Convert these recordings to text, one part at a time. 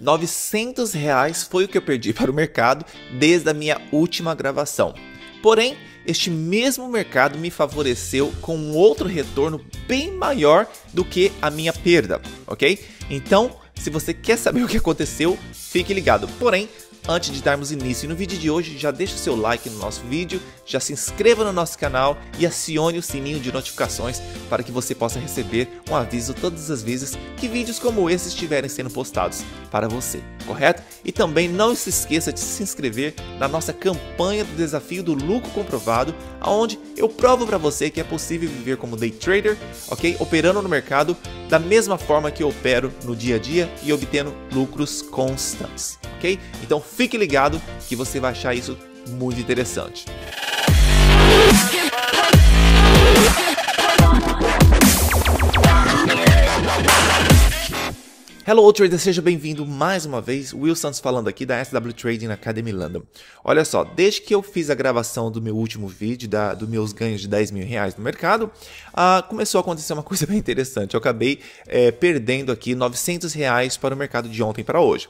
900 reais foi o que eu perdi para o mercado desde a minha última gravação. Porém, este mesmo mercado me favoreceu com um outro retorno bem maior do que a minha perda, ok? Então, se você quer saber o que aconteceu, fique ligado. Porém, Antes de darmos início no vídeo de hoje, já deixa o seu like no nosso vídeo, já se inscreva no nosso canal e acione o sininho de notificações para que você possa receber um aviso todas as vezes que vídeos como esse estiverem sendo postados para você, correto? E também não se esqueça de se inscrever na nossa campanha do desafio do lucro comprovado, onde eu provo para você que é possível viver como day trader, ok? Operando no mercado da mesma forma que eu opero no dia a dia e obtendo lucros constantes ok? Então fique ligado que você vai achar isso muito interessante. Hello Trader, seja bem-vindo mais uma vez. Will Santos falando aqui da SW Trading Academy London. Olha só, desde que eu fiz a gravação do meu último vídeo, da, dos meus ganhos de 10 mil reais no mercado, ah, começou a acontecer uma coisa bem interessante. Eu acabei é, perdendo aqui 900 reais para o mercado de ontem para hoje.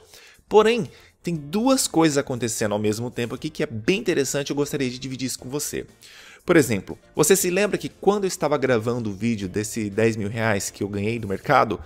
Porém, tem duas coisas acontecendo ao mesmo tempo aqui que é bem interessante, eu gostaria de dividir isso com você. Por exemplo, você se lembra que quando eu estava gravando o vídeo desse 10 mil reais que eu ganhei do mercado,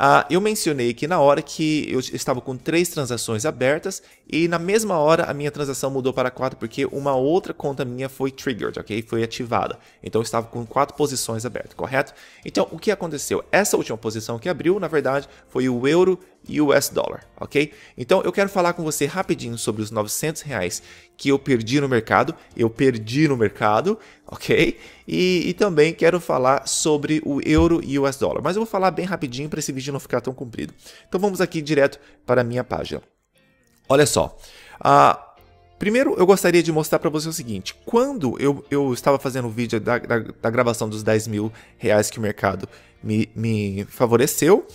Uh, eu mencionei que na hora que eu estava com três transações abertas e na mesma hora a minha transação mudou para quatro porque uma outra conta minha foi triggered, ok? Foi ativada. Então eu estava com quatro posições abertas, correto? Então o que aconteceu? Essa última posição que abriu, na verdade, foi o euro US dollar, ok? Então eu quero falar com você rapidinho sobre os 900 reais que eu perdi no mercado. Eu perdi no mercado, ok? E, e também quero falar sobre o euro e US dollar. Mas eu vou falar bem rapidinho para esse vídeo não ficar tão comprido. Então vamos aqui direto para a minha página. Olha só. Uh, Primeiro, eu gostaria de mostrar para você o seguinte: quando eu, eu estava fazendo o vídeo da, da, da, gravação dos 10 mil reais que o mercado me, me favoreceu,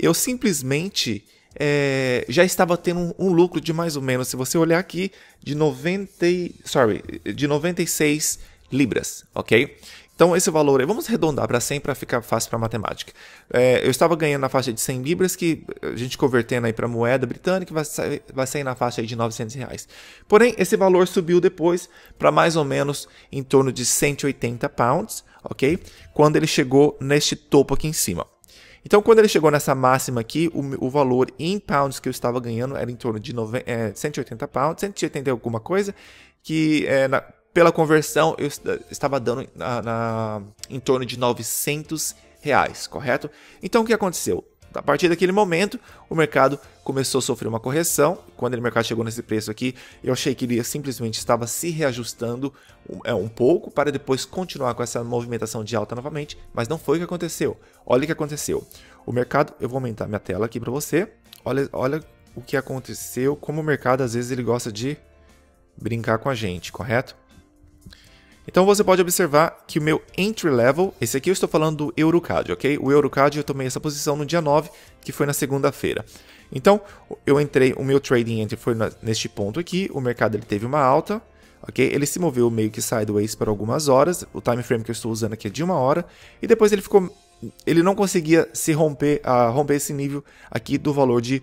eu simplesmente é, já estava tendo um, um, lucro de mais ou menos, se você olhar aqui, de 90, sorry, de 96 libras, ok? Então esse valor vamos arredondar para 100 para ficar fácil para matemática. É, eu estava ganhando na faixa de 100 libras, que a gente convertendo aí para moeda britânica vai sair, vai sair na faixa de 900 reais. Porém, esse valor subiu depois para mais ou menos em torno de 180 pounds, ok? Quando ele chegou neste topo aqui em cima. Então, quando ele chegou nessa máxima aqui, o, o valor em pounds que eu estava ganhando era em torno de é, 180 pounds, 180 alguma coisa, que é, na, pela conversão eu estava dando na, na, em torno de 900 reais, correto? Então, o que aconteceu? A partir daquele momento, o mercado começou a sofrer uma correção. Quando o mercado chegou nesse preço aqui, eu achei que ele simplesmente estava se reajustando um, é, um pouco para depois continuar com essa movimentação de alta novamente, mas não foi o que aconteceu. Olha o que aconteceu. O mercado, eu vou aumentar minha tela aqui para você. Olha, olha o que aconteceu, como o mercado às vezes ele gosta de brincar com a gente, correto? Então você pode observar que o meu entry level, esse aqui eu estou falando do EuroCAD, ok? O EuroCAD eu tomei essa posição no dia 9, que foi na segunda-feira. Então, eu entrei, o meu trading entry foi neste ponto aqui, o mercado ele teve uma alta, ok? Ele se moveu meio que sideways por algumas horas, o time frame que eu estou usando aqui é de uma hora, e depois ele ficou, ele não conseguia se romper, uh, romper esse nível aqui do valor de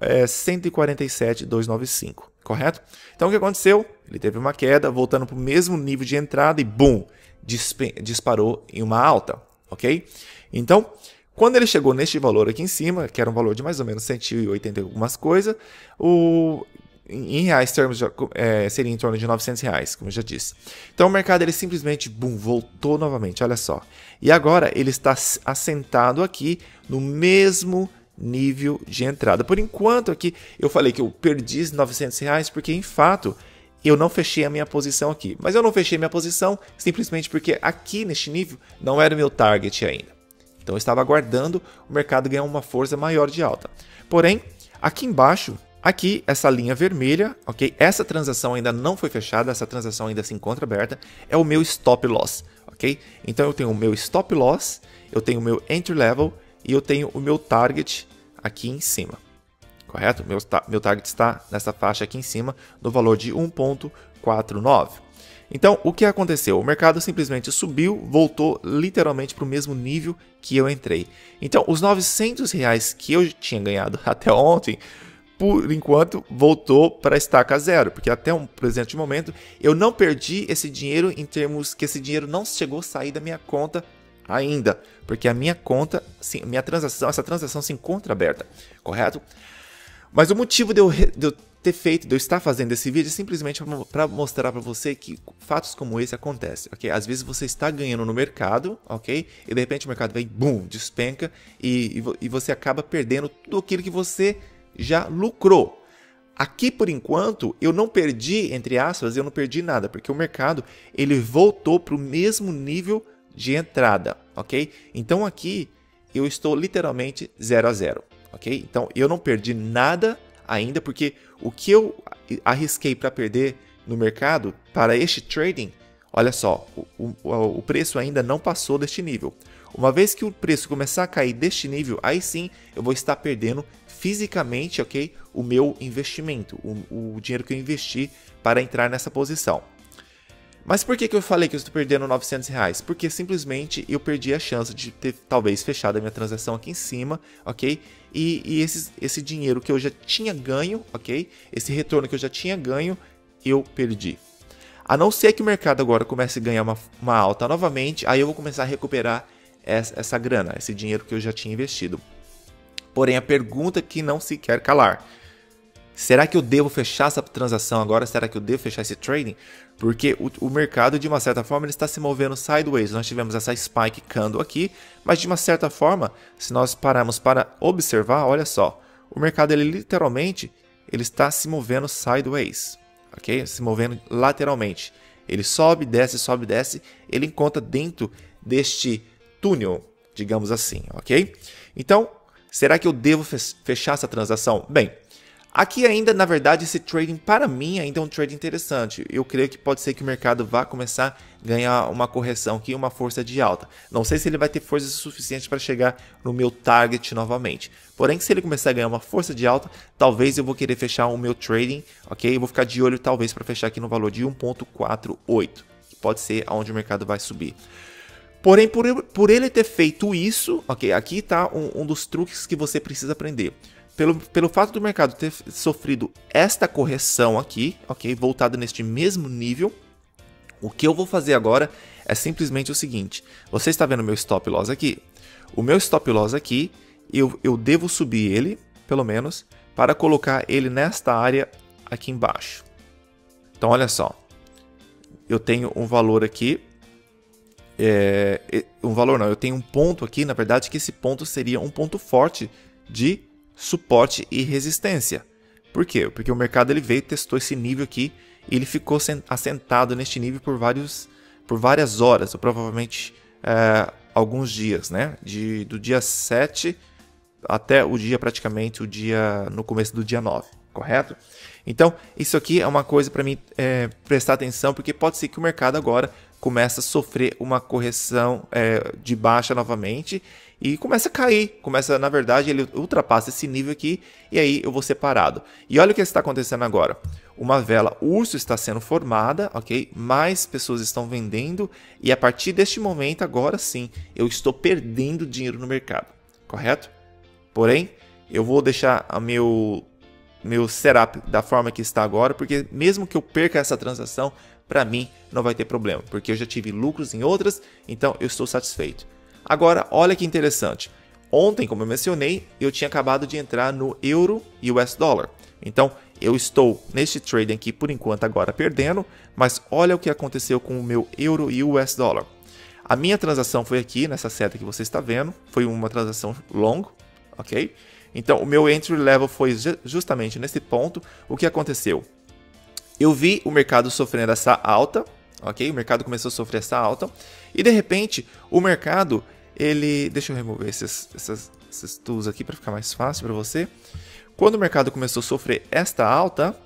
é, 147,295 correto? Então o que aconteceu? Ele teve uma queda, voltando para o mesmo nível de entrada e boom, disparou em uma alta, ok? Então, quando ele chegou neste valor aqui em cima, que era um valor de mais ou menos 180 e algumas coisas, o, em reais termos é, seria em torno de 900 reais, como eu já disse. Então o mercado ele simplesmente boom, voltou novamente, olha só. E agora ele está assentado aqui no mesmo nível de entrada. Por enquanto aqui eu falei que eu perdi 900 reais porque em fato eu não fechei a minha posição aqui. Mas eu não fechei minha posição simplesmente porque aqui neste nível não era o meu target ainda. Então eu estava aguardando o mercado ganhar uma força maior de alta. Porém, aqui embaixo, aqui essa linha vermelha, ok? Essa transação ainda não foi fechada, essa transação ainda se encontra aberta, é o meu stop loss, ok? Então eu tenho o meu stop loss, eu tenho o meu entry level e eu tenho o meu target aqui em cima. Correto? Meu, meu target está nessa faixa aqui em cima, no valor de 1.49. Então, o que aconteceu? O mercado simplesmente subiu, voltou literalmente para o mesmo nível que eu entrei. Então, os 900 reais que eu tinha ganhado até ontem, por enquanto voltou para a estaca zero, porque até um presente momento eu não perdi esse dinheiro em termos que esse dinheiro não chegou a sair da minha conta ainda, porque a minha conta, sim, minha transação, essa transação se encontra aberta, correto? Mas o motivo de eu, de eu ter feito, de eu estar fazendo esse vídeo é simplesmente para mostrar para você que fatos como esse acontecem, ok? Às vezes você está ganhando no mercado, ok? E de repente o mercado vem, bum, despenca e, e, e você acaba perdendo tudo aquilo que você já lucrou. Aqui, por enquanto, eu não perdi, entre aspas, eu não perdi nada, porque o mercado ele voltou para o mesmo nível de entrada, ok? Então aqui eu estou literalmente 0 a 0, ok? Então eu não perdi nada ainda, porque o que eu arrisquei para perder no mercado para este trading, olha só, o, o, o preço ainda não passou deste nível. Uma vez que o preço começar a cair deste nível, aí sim eu vou estar perdendo fisicamente, ok, o meu investimento, o, o dinheiro que eu investi para entrar nessa posição. Mas por que, que eu falei que eu estou perdendo 900 reais? Porque simplesmente eu perdi a chance de ter talvez fechado a minha transação aqui em cima, ok? E, e esse, esse dinheiro que eu já tinha ganho, ok? Esse retorno que eu já tinha ganho, eu perdi. A não ser que o mercado agora comece a ganhar uma, uma alta novamente, aí eu vou começar a recuperar essa, essa grana, esse dinheiro que eu já tinha investido. Porém, a pergunta que não se quer calar Será que eu devo fechar essa transação agora? Será que eu devo fechar esse trading? Porque o, o, mercado, de uma certa forma, ele está se movendo sideways. Nós tivemos essa spike candle aqui, mas de uma certa forma, se nós pararmos para observar, olha só, o mercado ele literalmente ele está se movendo sideways, ok? Se movendo lateralmente. Ele sobe, desce, sobe, desce. Ele encontra dentro deste túnel, digamos assim, ok? Então, será que eu devo fechar essa transação? Bem, Aqui ainda, na verdade, esse trading para mim ainda é um trading interessante. Eu creio que pode ser que o mercado vá começar a ganhar uma correção aqui, uma força de alta. Não sei se ele vai ter força suficiente para chegar no meu target novamente. Porém, se ele começar a ganhar uma força de alta, talvez eu vou querer fechar o meu trading, ok? Eu vou ficar de olho talvez para fechar aqui no valor de 1.48, que pode ser aonde o mercado vai subir. Porém, por, por ele ter feito isso, ok? Aqui está um, um dos truques que você precisa aprender pelo, pelo fato do mercado ter sofrido esta correção aqui, ok, voltada neste mesmo nível, o que eu vou fazer agora é simplesmente o seguinte: você está vendo meu stop loss aqui? O meu stop loss aqui, eu, eu devo subir ele, pelo menos, para colocar ele nesta área aqui embaixo. Então, olha só, eu tenho um valor aqui, é, um valor não, eu tenho um ponto aqui, na verdade, que esse ponto seria um ponto forte de suporte e resistência. Por quê? Porque o mercado ele veio, testou esse nível aqui e ele ficou assentado neste nível por, vários, por várias horas, ou provavelmente é, alguns dias, né? De, do dia 7 até o dia praticamente o dia no começo do dia 9, correto? Então, isso aqui é uma coisa para mim é, prestar atenção, porque pode ser que o mercado agora comece a sofrer uma correção é, de baixa novamente e começa a cair. Começa, na verdade, ele ultrapassa esse nível aqui e aí eu vou ser parado. E olha o que está acontecendo agora. Uma vela urso está sendo formada, ok? Mais pessoas estão vendendo e a partir deste momento, agora sim, eu estou perdendo dinheiro no mercado, correto? Porém, eu vou deixar a meu meu setup da forma que está agora, porque mesmo que eu perca essa transação, para mim não vai ter problema, porque eu já tive lucros em outras, então eu estou satisfeito. Agora, olha que interessante. Ontem, como eu mencionei, eu tinha acabado de entrar no euro e US dólar. Então, eu estou neste trade aqui por enquanto agora perdendo, mas olha o que aconteceu com o meu euro e US dólar. A minha transação foi aqui nessa seta que você está vendo, foi uma transação long, ok? Então, o meu entry level foi justamente nesse ponto. O que aconteceu? Eu vi o mercado sofrendo essa alta, ok? O mercado começou a sofrer essa alta e de repente o mercado ele. Deixa eu remover esses, essas, esses tools aqui para ficar mais fácil para você. Quando o mercado começou a sofrer esta alta,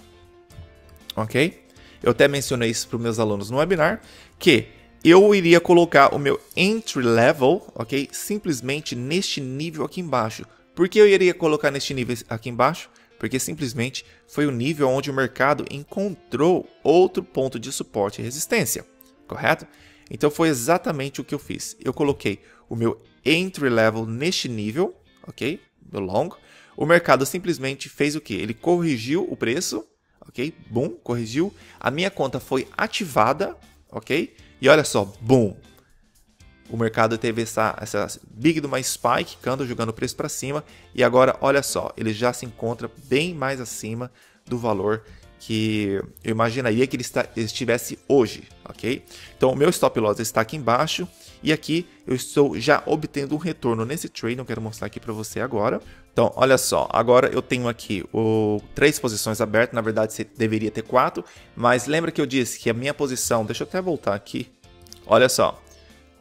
ok? Eu até mencionei isso para os meus alunos no webinar, que eu iria colocar o meu entry level, ok? Simplesmente neste nível aqui embaixo. Por que eu iria colocar neste nível aqui embaixo? Porque simplesmente foi o nível onde o mercado encontrou outro ponto de suporte e resistência, correto? Então foi exatamente o que eu fiz. Eu coloquei o meu entry level neste nível, ok? Do long. o mercado simplesmente fez o que? Ele corrigiu o preço, ok? Bom, corrigiu. A minha conta foi ativada, ok? E olha só, bom, o mercado teve essa, essa big de uma spike, anda jogando o preço para cima, e agora, olha só, ele já se encontra bem mais acima do valor que eu imaginaria que ele estivesse hoje, ok? Então, o meu stop loss está aqui embaixo, e aqui eu estou já obtendo um retorno nesse trade, eu quero mostrar aqui para você agora. Então, olha só, agora eu tenho aqui o, três posições abertas, na verdade você deveria ter quatro, mas lembra que eu disse que a minha posição, deixa eu até voltar aqui, olha só,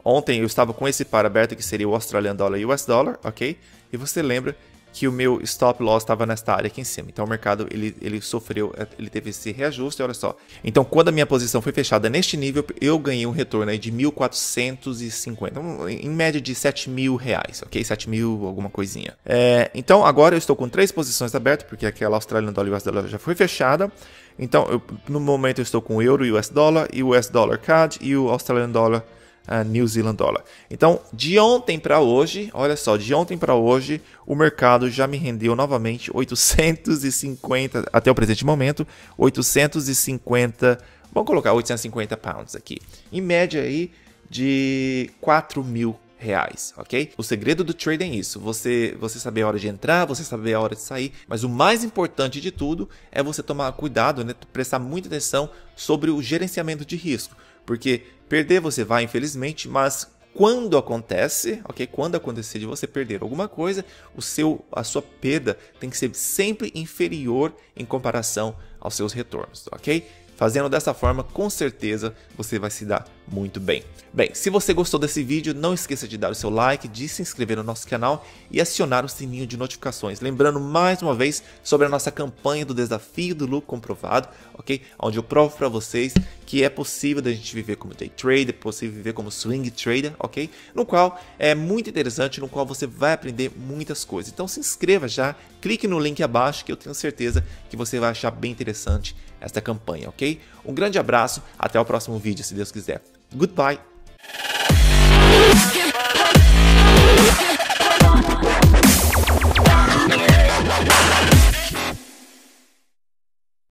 ontem eu estava com esse par aberto que seria o Australian Dollar e US Dollar, ok? E você lembra que o meu stop loss estava nesta área aqui em cima. Então o mercado ele, ele sofreu, ele teve esse reajuste, olha só. Então quando a minha posição foi fechada neste nível, eu ganhei um retorno aí de 1.450, em média de 7 mil reais, ok? 7 mil alguma coisinha. É, então agora eu estou com três posições abertas, porque aquela Australian Dollar US Dollar já foi fechada. Então eu, no momento eu estou com o euro e US Dollar, US Dollar CAD e o Australian Dollar uh, New Zealand Dollar. Então, de ontem para hoje, olha só, de ontem para hoje, o mercado já me rendeu novamente 850, até o presente momento, 850, vamos colocar 850 pounds aqui. Em média aí de 4 mil reais, ok? O segredo do trading é isso, você, você saber a hora de entrar, você saber a hora de sair, mas o mais importante de tudo é você tomar cuidado, né? prestar muita atenção sobre o gerenciamento de risco, porque Perder você vai, infelizmente, mas quando acontece, ok? Quando acontecer de você perder alguma coisa, o seu, a sua perda tem que ser sempre inferior em comparação aos seus retornos, ok? Fazendo dessa forma, com certeza você vai se dar muito bem. Bem, se você gostou desse vídeo, não esqueça de dar o seu like, de se inscrever no nosso canal e acionar o sininho de notificações. Lembrando mais uma vez sobre a nossa campanha do desafio do lucro comprovado, ok? Onde eu provo para vocês que é possível da gente viver como day trader, possível viver como swing trader, ok? No qual é muito interessante, no qual você vai aprender muitas coisas. Então se inscreva já, clique no link abaixo que eu tenho certeza que você vai achar bem interessante esta campanha, ok? Um grande abraço, até o próximo vídeo, se Deus quiser. Goodbye.